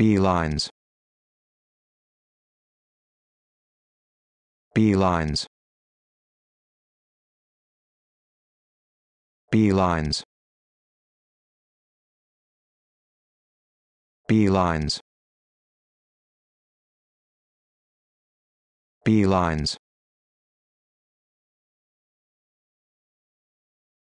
beelines. Beelines. Beelines. Beelines. Beelines.